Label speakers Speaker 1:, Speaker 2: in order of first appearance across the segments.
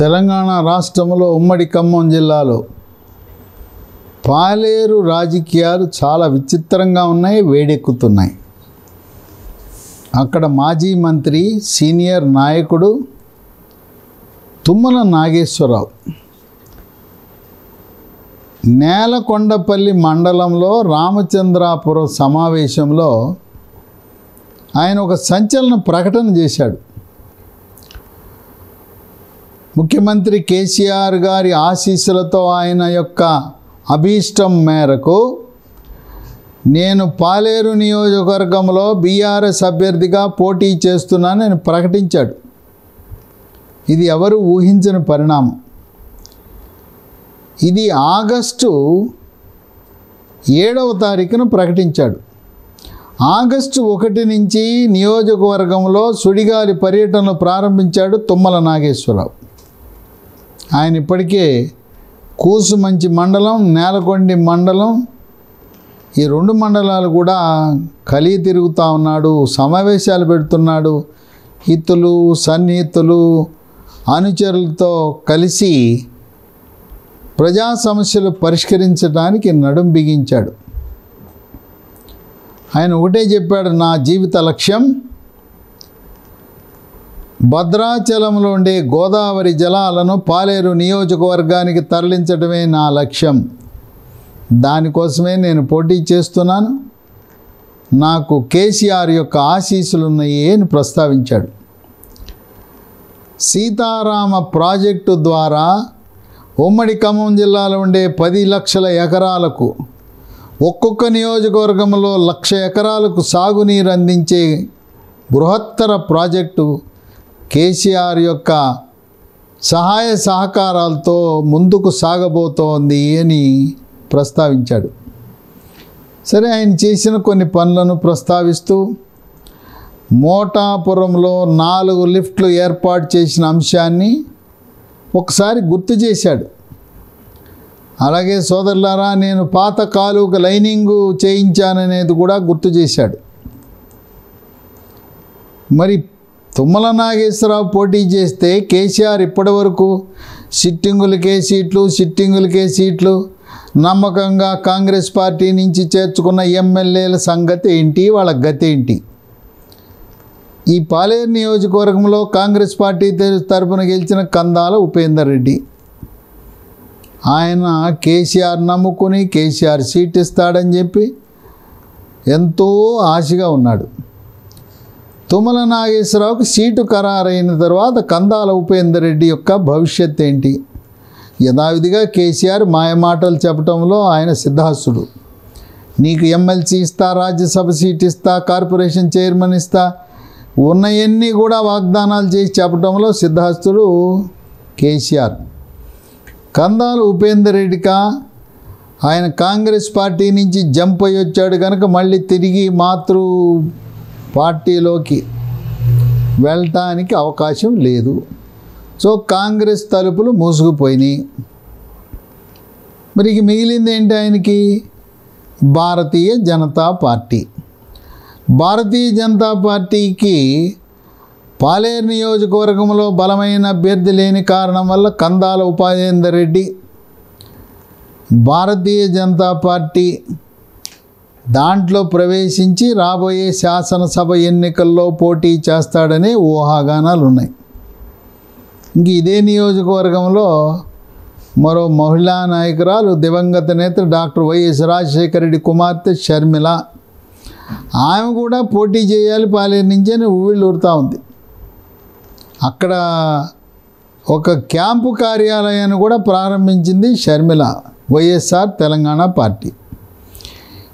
Speaker 1: తెలంగాణ రాష్ట్రంలో ఉమ్మడి ఖమ్మం జిల్లాలో పాలేరు రాజకీయాలు చాలా విచిత్రంగా ఉన్నాయి వేడెక్కుతున్నాయి. అక్కడ మాజీ మంత్రి సీనియర్ నాయకుడు తుమ్మల నాగేశ్వరరావు నేలకొండపల్లి మండలంలో రామచంద్రాపురం సమావేశంలో ఆయన ఒక సంచలన ప్రకటన చేశాడు. ముఖ్యమంత్రి కేసీఆర్ గారి ఆశీస్సులతో ఆయన యొక్క అభీష్టం మేరకు నేను పాలేరు నియోజకవర్గంలో బీఆర్ఎస్ అభ్యర్థిగా పోటీ చేస్తున్నానని ప్రకటించాడు. ఇది ఎవరు ఊహించని పరిణామం. ఇది ఆగస్టు ఏడవ తారీఖున ప్రకటించాడు. ఆగస్టు ఒకటి నుంచి నియోజకవర్గంలో సుడిగాలి పర్యటనలు ప్రారంభించాడు తుమ్మల నాగేశ్వరరావు. ఆయన ఇప్పటికే కూసుమంచి మండలం నేలకొండి మండలం ఈ రెండు మండలాలు కూడా కలిగి తిరుగుతూ ఉన్నాడు సమావేశాలు పెడుతున్నాడు. హితులు సన్నిహితులు అనుచరులతో కలిసి ప్రజా సమస్యలు పరిష్కరించడానికి నడుం బిగించాడు. ఆయన ఒకటే చెప్పాడు నా జీవిత లక్ష్యం భద్రాచలంలో ఉండే గోదావరి జలాలను పాలేరు నియోజకవర్గానికి తరలించడమే నా లక్ష్యం. దానికోసమే నేను పోటీ చేస్తున్నాను. నాకు కేసీఆర్ యొక్క ఆశీస్సులు ఉన్నాయి అని ప్రస్తావించాడు. సీతారామ ప్రాజెక్టు ద్వారా ఉమ్మడి ఖమ్మం జిల్లాలో ఉండే పది లక్షల ఎకరాలకు ఒక్కొక్క నియోజకవర్గంలో లక్ష ఎకరాలకు సాగునీరు అందించే బృహత్తర ప్రాజెక్టు కేసీఆర్ యొక్క సహాయ సహకారాలతో ముందుకు సాగబోతోంది అని ప్రస్తావించాడు. సరే ఆయన చేసిన కొన్ని పనులను ప్రస్తావిస్తూ మోటాపురంలో నాలుగు లిఫ్ట్లు ఏర్పాటు చేసిన అంశాన్ని ఒకసారి గుర్తు చేశాడు. అలాగే సోదరులారా నేను పాత కాలువకు లైనింగు చేయించాననేది కూడా గుర్తు చేశాడు. మరి తుమ్మల నాగేశ్వరరావు పోటీ చేస్తే కేసీఆర్ ఇప్పటివరకు సిట్టింగులకే సీట్లు సిట్టింగులకే సీట్లు. నమ్మకంగా కాంగ్రెస్ పార్టీ నుంచి చేర్చుకున్న ఎమ్మెల్యేల సంగతి ఏంటి? వాళ్ళ గతి ఏంటి? ఈ పాలేరు నియోజకవర్గంలో కాంగ్రెస్ పార్టీ తరఫున గెలిచిన కందాల ఉపేందర్ రెడ్డి. ఆయన కేసీఆర్ నమ్ముకుని కేసీఆర్ సీట్ ఇస్తాడని చెప్పి ఎంతో ఆశగా ఉన్నాడు. తుమ్మల నాగేశ్వరరావుకి సీటు ఖరారైన తర్వాత కందాల ఉపేందర్ రెడ్డి యొక్క భవిష్యత్ ఏంటి? యథావిధిగా కేసీఆర్ మాయమాటలు చెప్పడంలో ఆయన సిద్ధాస్తుడు నీకు ఎమ్మెల్సీ ఇస్తా రాజ్యసభ సీట్ ఇస్తా కార్పొరేషన్ చైర్మన్ ఇస్తా ఉన్నయన్నీ కూడా వాగ్దానాలు చేసి చెప్పడంలో సిద్ధాస్తుడు కేసీఆర్. కందాలు ఉపేందర్ రెడ్డికా ఆయన కాంగ్రెస్ పార్టీ నుంచి జంప్ అయ్యి వచ్చాడు కనుక మళ్ళీ తిరిగి మాతృ పార్టీలోకి వెళ్ళటానికి అవకాశం లేదు. సో కాంగ్రెస్ తలుపులు మూసుకుపోయినాయి. మరి మిగిలింది ఏంటి ఆయనకి? భారతీయ జనతా పార్టీ. భారతీయ జనతా పార్టీకి పాలేరు నియోజకవర్గంలో బలమైన అభ్యర్థి లేని కారణం వల్ల కందాల ఉపాధేందర్ రెడ్డి భారతీయ జనతా పార్టీ దాంట్లో ప్రవేశించి రాబోయే శాసనసభ ఎన్నికల్లో పోటీ చేస్తాడనే ఊహాగానాలు ఉన్నాయి. ఇంక ఇదే నియోజకవర్గంలో మరో మహిళా నాయకురాలు దివంగత నేత డాక్టర్ వైఎస్ రాజశేఖర రెడ్డి కుమార్తె షర్మిల. ఆమె కూడా పోటీ చేయాలి పాలేరు నుంచి అని ఊళ్ళో ఊరుతూ ఉంది. అక్కడ ఒక క్యాంపు కార్యాలయాన్ని కూడా ప్రారంభించింది షర్మిల వైఎస్ఆర్ తెలంగాణ పార్టీ.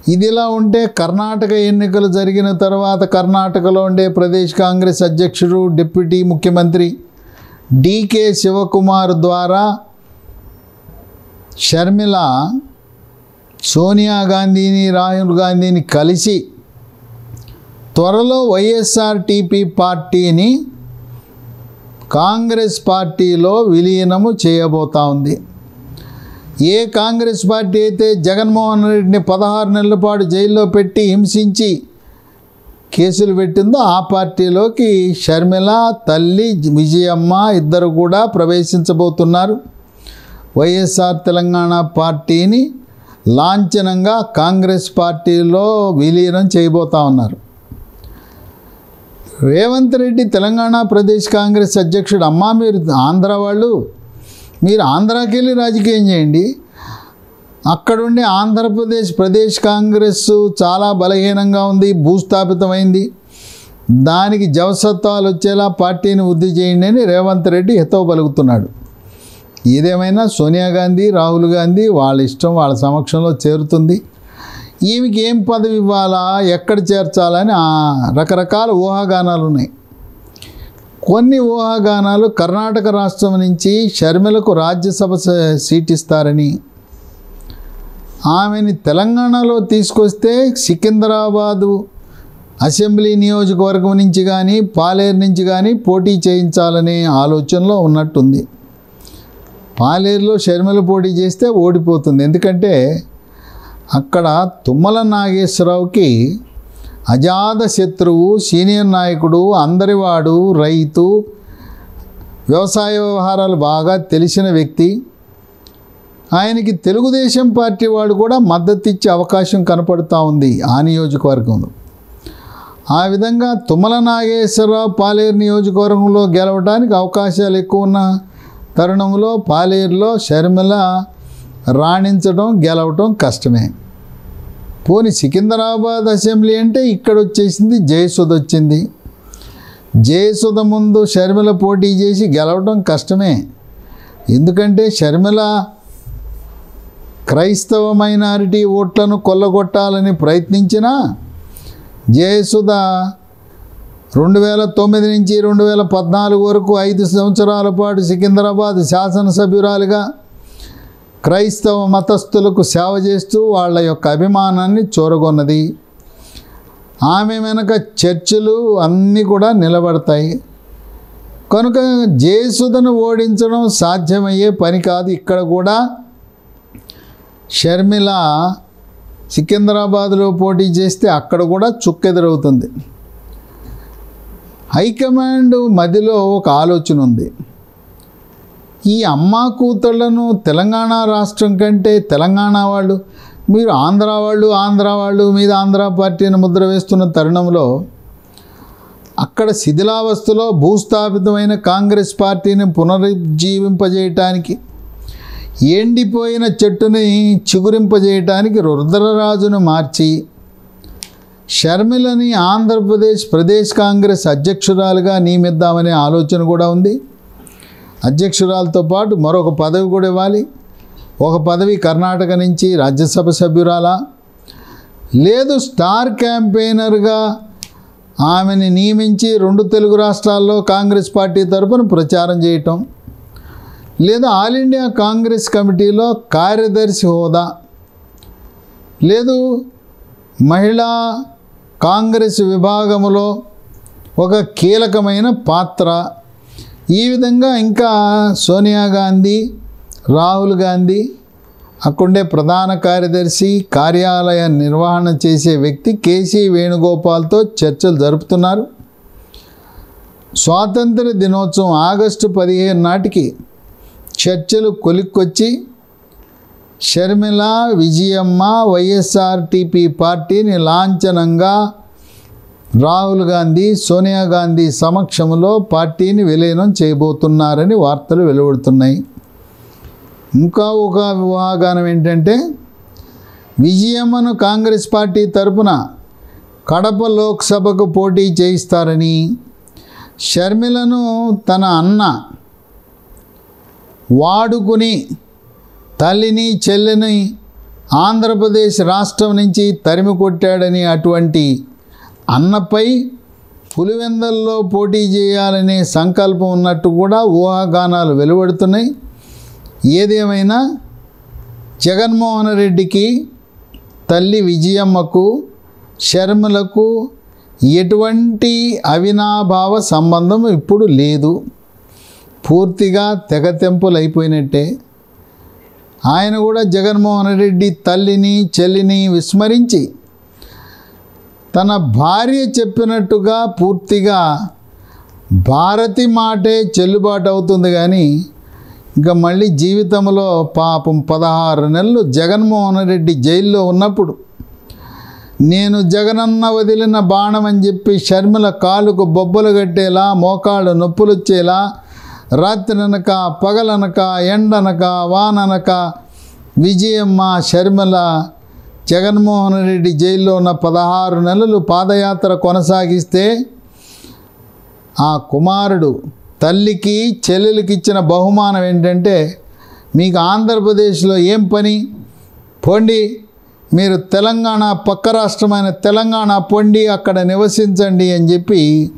Speaker 1: ఇదిలా ఉంటే కర్ణాటక ఎన్నికలు జరిగిన తర్వాత కర్ణాటకలో ఉండే ప్రదేశ్ కాంగ్రెస్ అధ్యక్షుడు డిప్యూటీ ముఖ్యమంత్రి డికే శివకుమార్ ద్వారా షర్మిల సోనియా గాంధీని రాహుల్ గాంధీని కలిసి త్వరలో వైఎస్ఆర్టీపీ పార్టీని కాంగ్రెస్ పార్టీలో విలీనము చేయబోతా ఉంది. ఏ కాంగ్రెస్ పార్టీ అయితే జగన్మోహన్ రెడ్డిని పదహారు నెలల పాటు జైల్లో పెట్టి హింసించి కేసులు పెట్టిందో ఆ పార్టీలోకి షర్మిల తల్లి విజయమ్మ ఇద్దరు కూడా ప్రవేశించబోతున్నారు. వైఎస్ఆర్ తెలంగాణ పార్టీని లాంఛనంగా కాంగ్రెస్ పార్టీలో విలీనం చేయబోతా ఉన్నారు. రేవంత్ రెడ్డి తెలంగాణ ప్రదేశ్ కాంగ్రెస్ అధ్యక్షుడు అమ్మా మీరు ఆంధ్ర వాళ్ళు మీరు ఆంధ్రాకి వెళ్ళి రాజకీయం చేయండి. అక్కడుండి ఆంధ్రప్రదేశ్ ప్రదేశ్ కాంగ్రెస్ చాలా బలహీనంగా ఉంది భూస్థాపితమైంది. దానికి జవసత్వాలు వచ్చేలా పార్టీని వృద్ధి చేయండి అని రేవంత్ రెడ్డి హితవు పలుకుతున్నాడు. ఏదేమైనా సోనియా గాంధీ రాహుల్ గాంధీ వాళ్ళ ఇష్టం వాళ్ళ సమక్షంలో చేరుతుంది. ఈమెకి ఏం పదవి ఇవ్వాలా ఎక్కడ చేర్చాలని రకరకాల ఊహాగానాలు ఉన్నాయి. కొన్ని ఊహాగానాలు కర్ణాటక రాష్ట్రం నుంచి షర్మిలకు రాజ్యసభ స- సీట్ ఇస్తారని ఆమెని తెలంగాణలో తీసుకొస్తే సికింద్రాబాదు అసెంబ్లీ నియోజకవర్గం నుంచి కానీ పాలేరు నుంచి కానీ పోటీ చేయించాలనే ఆలోచనలో ఉన్నట్టుంది. పాలేరులో షర్మిల పోటీ చేస్తే ఓడిపోతుంది. ఎందుకంటే అక్కడ తుమ్మల నాగేశ్వరరావుకి అజాత శత్రువు సీనియర్ నాయకుడు అందరివాడు రైతు వ్యవసాయ వ్యవహారాలు బాగా తెలిసిన వ్యక్తి. ఆయనకి తెలుగుదేశం పార్టీ వాడు కూడా మద్దతు ఇచ్చే అవకాశం కనపడుతూ ఉంది ఆ నియోజకవర్గంలో. ఆ విధంగా తుమ్మల నాగేశ్వరరావు పాలేరు నియోజకవర్గంలో గెలవడానికి అవకాశాలు ఎక్కువ ఉన్న తరుణంలో పాలేరులో షర్మిల రాణించడం గెలవటం కష్టమే. పోని సికింద్రాబాద్ అసెంబ్లీ అంటే ఇక్కడ వచ్చేసింది జయసుధ వచ్చింది. జయసుధ ముందు షర్మిల పోటీ చేసి గెలవడం కష్టమే. ఎందుకంటే షర్మిల క్రైస్తవ మైనారిటీ ఓట్లను కొల్లగొట్టాలని ప్రయత్నించినా జయసుధ రెండు వేల తొమ్మిది నుంచి రెండు వేల పద్నాలుగు వరకు ఐదు సంవత్సరాల పాటు సికింద్రాబాద్ శాసనసభ్యురాలుగా క్రైస్తవ మతస్థులకు సేవ చేస్తూ వాళ్ళ యొక్క అభిమానాన్ని చూరగొన్నది. ఆమె వెనక చర్చిలు అన్నీ కూడా నిలబడతాయి. కనుక జేసుదను ఓడించడం సాధ్యమయ్యే పని కాదు. ఇక్కడ కూడా షర్మిల సికింద్రాబాద్లో పోటీ చేస్తే అక్కడ కూడా చుక్కెదురవుతుంది. హైకమాండ్ మధ్యలో ఒక ఆలోచన ఉంది. ఈ అమ్మ కూతుళ్ళను తెలంగాణ రాష్ట్రం కంటే తెలంగాణ వాళ్ళు మీరు ఆంధ్ర వాళ్ళు ఆంధ్ర వాళ్ళు మీద ఆంధ్ర పార్టీని ముద్ర వేస్తున్న తరుణంలో అక్కడ శిథిలావస్థలో భూస్థాపితమైన కాంగ్రెస్ పార్టీని పునరుజ్జీవింపజేయటానికి ఎండిపోయిన చెట్టుని చిగురింపజేయటానికి రుద్రరాజును మార్చి షర్మిలని ఆంధ్రప్రదేశ్ ప్రదేశ్ కాంగ్రెస్ అధ్యక్షురాలుగా నియమిద్దామనే ఆలోచన కూడా ఉంది. అధ్యక్షురాలతో పాటు మరొక పదవి కూడా ఇవ్వాలి. ఒక పదవి కర్ణాటక నుంచి రాజ్యసభ సభ్యురాలా. లేదు స్టార్ క్యాంపెయినర్గా ఆమెని నియమించి రెండు తెలుగు రాష్ట్రాల్లో కాంగ్రెస్ పార్టీ తరపున ప్రచారం చేయటం. లేదా ఆల్ ఇండియా కాంగ్రెస్ కమిటీలో కార్యదర్శి హోదా. లేదు మహిళా కాంగ్రెస్ విభాగములో ఒక కీలకమైన పాత్ర. ఈ విధంగా ఇంకా సోనియా గాంధీ రాహుల్ గాంధీ అక్కడుండే ప్రధాన కార్యదర్శి కార్యాలయ నిర్వహణ చేసే వ్యక్తి కేసీ వేణుగోపాల్తో చర్చలు జరుపుతున్నారు. స్వాతంత్ర దినోత్సవం ఆగస్టు పదిహేను నాటికి చర్చలు కొలిక్కొచ్చి షర్మిల విజయమ్మ వైఎస్ఆర్టీపీ పార్టీని లాంఛనంగా రాహుల్ గాంధీ సోనియా గాంధీ సమక్షంలో పార్టీని విలీనం చేయబోతున్నారని వార్తలు వెలువడుతున్నాయి. ఇంకా ఒక వివాహగానం ఏంటంటే విజయమ్మను కాంగ్రెస్ పార్టీ తరపున కడప లోక్సభకు పోటీ చేయిస్తారని షర్మిలను తన అన్న వాడుకుని తల్లిని చెల్లిని ఆంధ్రప్రదేశ్ రాష్ట్రం నుంచి తరిమి కొట్టాడని అటువంటి అన్నపై పులివెందల్లో పోటీ చేయాలనే సంకల్పం ఉన్నట్టు కూడా ఊహాగానాలు వెలువడుతున్నాయి. ఏదేమైనా జగన్మోహన్ రెడ్డికి తల్లి విజయమ్మకు శర్మలకు ఎటువంటి అవినాభావ సంబంధం ఇప్పుడు లేదు. పూర్తిగా తెగతెంపులు అయిపోయినట్టే ఆయన కూడా జగన్మోహన్ రెడ్డి తల్లిని చెల్లిని విస్మరించి తన భార్య చెప్పినట్టుగా పూర్తిగా భారతి మాటే చెల్లుబాటు అవుతుంది కానీ ఇంకా మళ్ళీ జీవితంలో పాపం పదహారు నెలలు జగన్మోహన్ రెడ్డి జైల్లో ఉన్నప్పుడు నేను జగనన్న వదిలిన బాణం అని చెప్పి షర్మిల కాలుకు బొబ్బలు కట్టేలా మోకాళ్ళు నొప్పులు వచ్చేలా రాత్రినక పగలనక ఎండనక వాననక విజయమ్మ షర్మిల జగన్మోహన్ రెడ్డి జైల్లో ఉన్న పదహారు నెలలు పాదయాత్ర కొనసాగిస్తే ఆ కుమారుడు తల్లికి చెల్లెలకి ఇచ్చిన బహుమానం ఏంటంటే మీకు ఆంధ్రప్రదేశ్లో ఏం పని? పొండి. మీరు తెలంగాణ పక్క రాష్ట్రమైన తెలంగాణ పొండి అక్కడ నివసించండి అని చెప్పి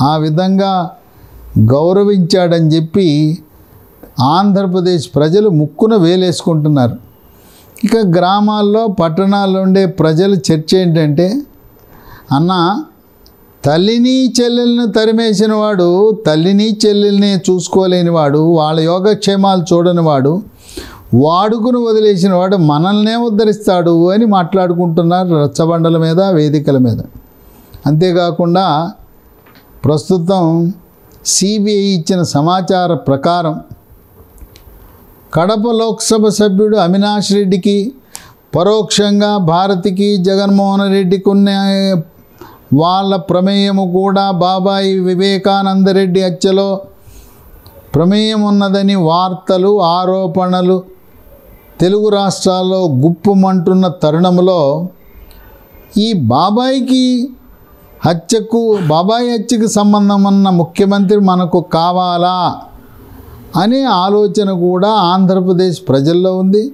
Speaker 1: ఆ విధంగా గౌరవించాడని చెప్పి ఆంధ్రప్రదేశ్ ప్రజలు ముక్కున వేలేసుకుంటున్నారు. ఇక గ్రామాల్లో పట్టణాల్లో ఉండే ప్రజల చర్చ ఏంటంటే అన్న తల్లిని చెల్లెల్ని తరిమేసిన వాడు తల్లిని చెల్లెల్ని చూసుకోలేని వాడు వాళ్ళ యోగక్షేమాలు చూడని వాడు వదిలేసిన వాడు మనల్నే ఉద్ధరిస్తాడు అని మాట్లాడుకుంటున్నారు రచ్చబండల మీద వేదికల మీద. అంతేకాకుండా ప్రస్తుతం సిబిఐ ఇచ్చిన సమాచార ప్రకారం కడప లోక్సభ సభ్యుడు అవినాష్ రెడ్డికి పరోక్షంగా భారతికి జగన్మోహన్ రెడ్డికి ఉన్న వాళ్ళ ప్రమేయము కూడా బాబాయి వివేకానంద రెడ్డి హత్యలో ప్రమేయం ఉన్నదని వార్తలు ఆరోపణలు తెలుగు రాష్ట్రాల్లో గుప్పుమంటున్న తరుణంలో ఈ బాబాయికి హత్యకు బాబాయి హత్యకు సంబంధం ఉన్న ముఖ్యమంత్రి మనకు కావాలా? అనే ఆలోచన కూడా ఆంధ్రప్రదేశ్ ప్రజల్లో ఉంది.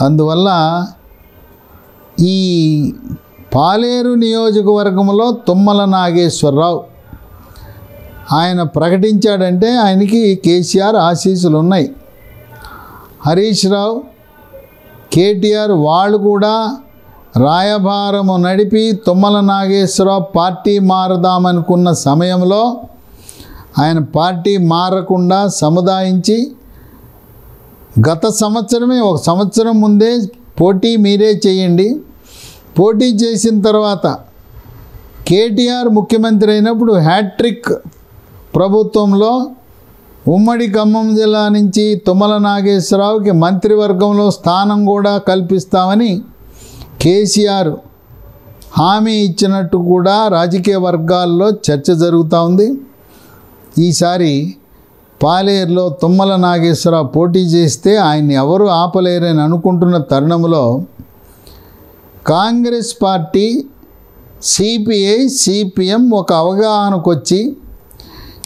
Speaker 1: అందువల్ల ఈ పాలేరు నియోజకవర్గంలో తుమ్మల నాగేశ్వరరావు ఆయన ప్రకటించాడంటే ఆయనకి కేసీఆర్ ఆశీస్సులు ఉన్నాయి హరీష్ రావు కేటీఆర్ వాళ్ళు కూడా రాయభారము నడిపి తుమ్మల నాగేశ్వరరావు పార్టీ మారదామనుకున్న సమయంలో ఆయన పార్టీ మారకుండా సముదాయించి గత సంవత్సరమే ఒక సంవత్సరం ముందే పోటీ మీరే చేయండి. పోటీ చేసిన తర్వాత కేటీఆర్ ముఖ్యమంత్రి అయినప్పుడు హ్యాట్రిక్ ప్రభుత్వంలో ఉమ్మడి ఖమ్మం జిల్లా నుంచి తుమ్మల నాగేశ్వరరావుకి మంత్రివర్గంలో స్థానం కూడా కల్పిస్తామని కేసీఆర్ హామీ ఇచ్చినట్టు కూడా రాజకీయ వర్గాల్లో చర్చ జరుగుతూ ఉంది. ఈసారి పాలేరులో తుమ్మల నాగేశ్వరరావు పోటీ చేస్తే ఆయన్ని ఎవరు ఆపలేరని అనుకుంటున్న తరుణంలో కాంగ్రెస్ పార్టీ సిపిఐ సిపిఎం ఒక అవగాహనకు వచ్చి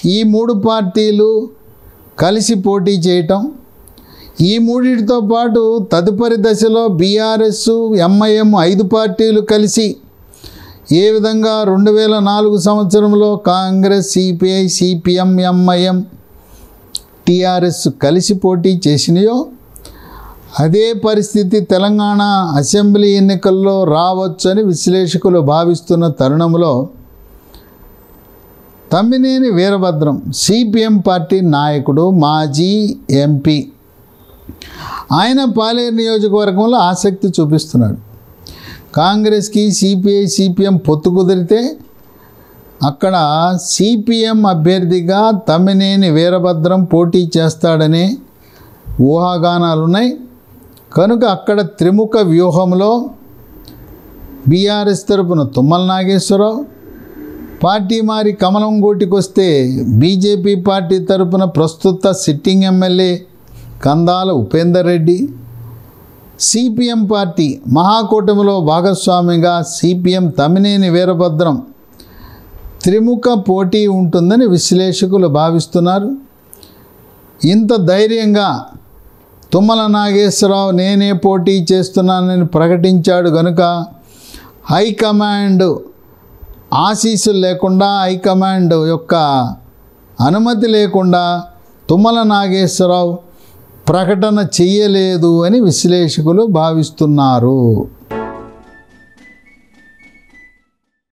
Speaker 1: ఈ మూడు పార్టీలు కలిసి పోటీ చేయటం ఈ మూడింటితో పాటు తదుపరి దశలో బీఆర్ఎస్ ఎంఐఎం ఐదు పార్టీలు కలిసి ఏ విధంగా రెండు వేల నాలుగు సంవత్సరంలో Congress CPI CPM MIM TRS కలిసి పోటీ చేసినాయో అదే పరిస్థితి తెలంగాణ అసెంబ్లీ ఎన్నికల్లో రావచ్చని విశ్లేషకులు భావిస్తున్న తరుణంలో తమ్మినేని వీరభద్రం సిపిఎం పార్టీ నాయకుడు మాజీ ఎంపీ. ఆయన పాలేరు నియోజకవర్గంలో ఆసక్తి చూపిస్తున్నాడు. కాంగ్రెస్కి సిపిఐ సిపిఎం పొత్తు కుదిరితే అక్కడ సిపిఎం అభ్యర్థిగా తమ్మినేని వీరభద్రం పోటీ చేస్తాడనే ఊహాగానాలు ఉన్నాయి కనుక అక్కడ త్రిముఖ వ్యూహంలో బీఆర్ఎస్ తరపున తుమ్మల నాగేశ్వరరావు పార్టీ మారి కమలం గోటికొస్తే బీజేపీ పార్టీ తరపున ప్రస్తుత sitting MLA Kandala Upender Reddy CPM party మహాకూటమిలో భాగస్వామిగా సిపిఎం తమినేని వీరభద్రం త్రిముఖ పోటీ ఉంటుందని విశ్లేషకులు భావిస్తున్నారు. ఇంత ధైర్యంగా తుమ్మల నాగేశ్వరరావు నేనే పోటీ చేస్తున్నానని ప్రకటించాడు కనుక హైకమాండ్ ఆశీస్సులు లేకుండా హైకమాండ్ యొక్క అనుమతి లేకుండా తుమ్మల నాగేశ్వరరావు ప్రకటన చెయ్యలేదు అని విశ్లేషకులు భావిస్తున్నారు.